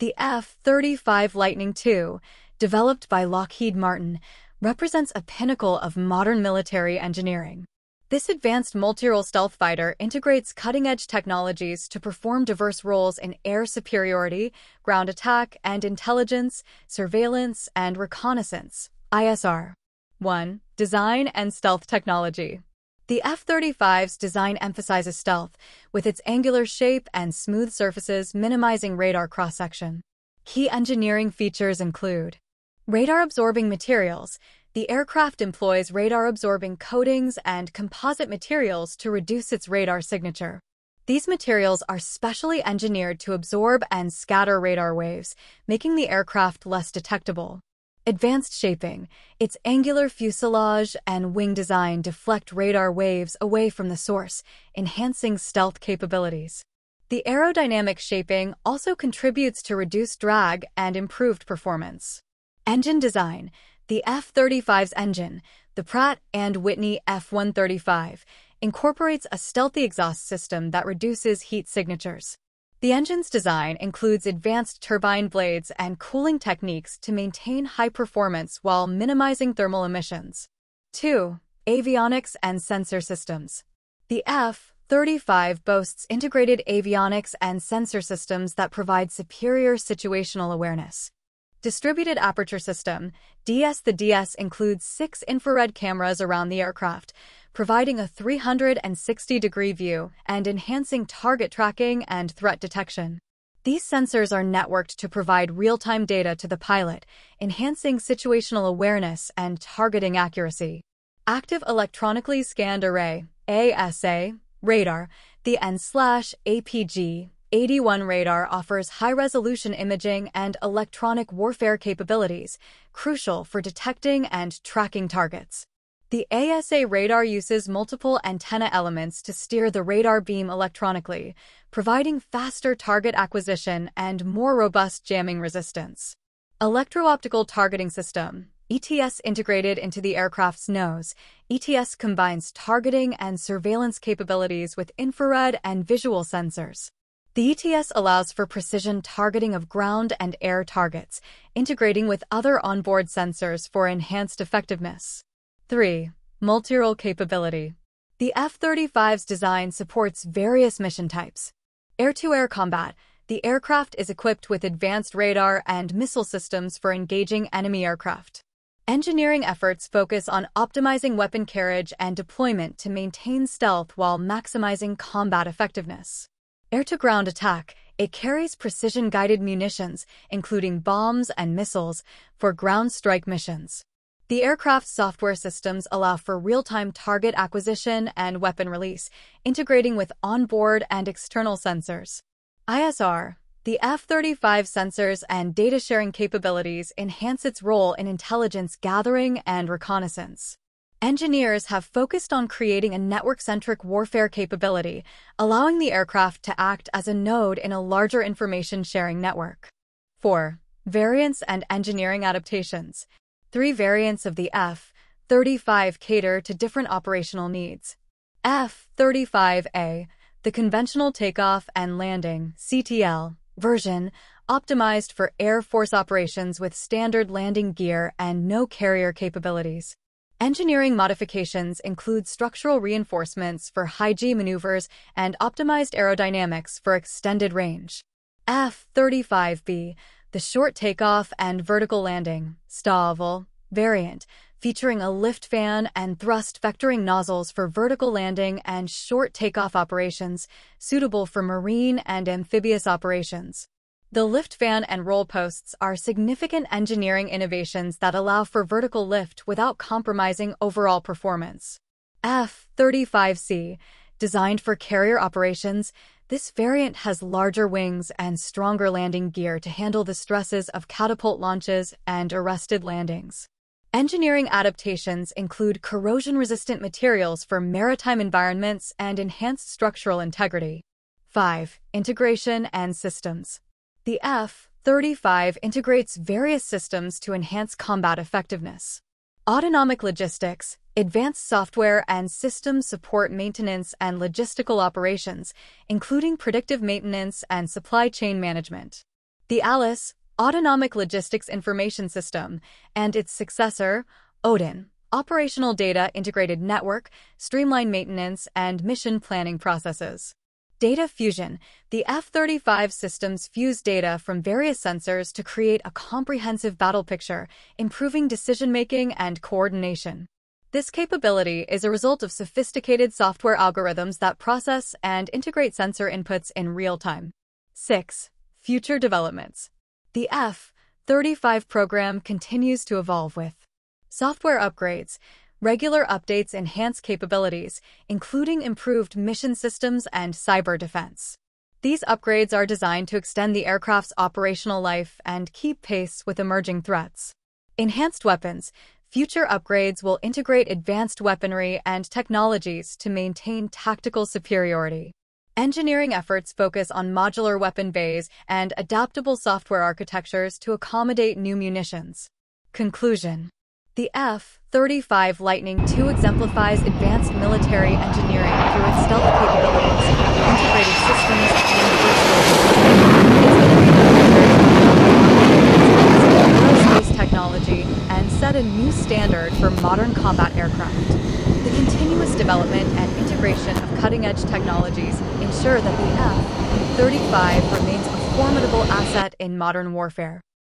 The F-35 Lightning II, developed by Lockheed Martin, represents a pinnacle of modern military engineering. This advanced multi-role stealth fighter integrates cutting-edge technologies to perform diverse roles in air superiority, ground attack and intelligence, surveillance, and reconnaissance. ISR. 1. Design and stealth technology. The F-35's design emphasizes stealth, with its angular shape and smooth surfaces minimizing radar cross-section. Key engineering features include radar-absorbing materials, the aircraft employs radar-absorbing coatings and composite materials to reduce its radar signature. These materials are specially engineered to absorb and scatter radar waves, making the aircraft less detectable. Advanced shaping, its angular fuselage and wing design deflect radar waves away from the source, enhancing stealth capabilities. The aerodynamic shaping also contributes to reduced drag and improved performance. Engine design, the F-35's engine, the Pratt & Whitney F-135, incorporates a stealthy exhaust system that reduces heat signatures. The engine's design includes advanced turbine blades and cooling techniques to maintain high performance while minimizing thermal emissions. 2. Avionics and Sensor Systems The F-35 boasts integrated avionics and sensor systems that provide superior situational awareness. Distributed Aperture System, DAS The DAS includes six infrared cameras around the aircraft, providing a 360-degree view and enhancing target tracking and threat detection. These sensors are networked to provide real-time data to the pilot, enhancing situational awareness and targeting accuracy. Active Electronically Scanned Array, AESA, radar, the AN/APG, 81 radar offers high-resolution imaging and electronic warfare capabilities, crucial for detecting and tracking targets. The AESA radar uses multiple antenna elements to steer the radar beam electronically, providing faster target acquisition and more robust jamming resistance. Electro-optical targeting system, EOTS integrated into the aircraft's nose, EOTS combines targeting and surveillance capabilities with infrared and visual sensors. The EOTS allows for precision targeting of ground and air targets, integrating with other onboard sensors for enhanced effectiveness. 3. Multi-role capability. The F-35's design supports various mission types. Air-to-air -air combat. The aircraft is equipped with advanced radar and missile systems for engaging enemy aircraft. Engineering efforts focus on optimizing weapon carriage and deployment to maintain stealth while maximizing combat effectiveness. Air-to-ground attack, it carries precision-guided munitions, including bombs and missiles, for ground strike missions. The aircraft's software systems allow for real-time target acquisition and weapon release, integrating with onboard and external sensors. ISR, the F-35 sensors and data sharing capabilities enhance its role in intelligence gathering and reconnaissance. Engineers have focused on creating a network-centric warfare capability, allowing the aircraft to act as a node in a larger information-sharing network. 4. Variants and engineering adaptations. Three variants of the F-35 cater to different operational needs. F-35A, the conventional takeoff and landing CTOL version, optimized for Air Force operations with standard landing gear and no carrier capabilities. Engineering modifications include structural reinforcements for high-G maneuvers and optimized aerodynamics for extended range. F-35B, the short takeoff and vertical landing, STOVL, variant, featuring a lift fan and thrust vectoring nozzles for vertical landing and short takeoff operations, suitable for marine and amphibious operations. The lift fan and roll posts are significant engineering innovations that allow for vertical lift without compromising overall performance. F-35C, designed for carrier operations, this variant has larger wings and stronger landing gear to handle the stresses of catapult launches and arrested landings. Engineering adaptations include corrosion-resistant materials for maritime environments and enhanced structural integrity. 5. Integration and systems. The F-35 integrates various systems to enhance combat effectiveness. Autonomic logistics, advanced software and systems support maintenance and logistical operations, including predictive maintenance and supply chain management. The ALIS, Autonomic Logistics Information System, and its successor, ODIN, Operational Data Integrated Network, streamline maintenance and mission planning processes. Data fusion. The F-35 systems fuse data from various sensors to create a comprehensive battle picture, improving decision-making and coordination. This capability is a result of sophisticated software algorithms that process and integrate sensor inputs in real time. 6. Future developments. The F-35 program continues to evolve with software upgrades, regular updates enhance capabilities, including improved mission systems and cyber defense. These upgrades are designed to extend the aircraft's operational life and keep pace with emerging threats. Enhanced weapons. Future upgrades will integrate advanced weaponry and technologies to maintain tactical superiority. Engineering efforts focus on modular weapon bays and adaptable software architectures to accommodate new munitions. Conclusion The F-35 Lightning II exemplifies advanced military engineering through its stealth capabilities, integrated systems, and aerospace technology and set a new standard for modern combat aircraft. The continuous development and integration of cutting-edge technologies ensure that the F-35 remains a formidable asset in modern warfare.